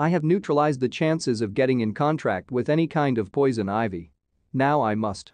I have neutralized the chances of getting in contract with any kind of poison ivy. Now I must.